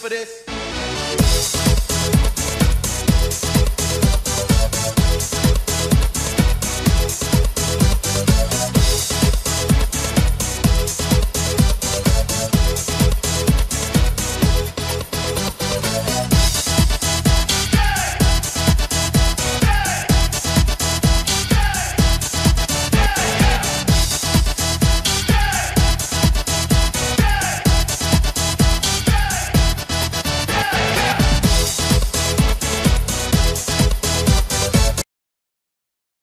for this?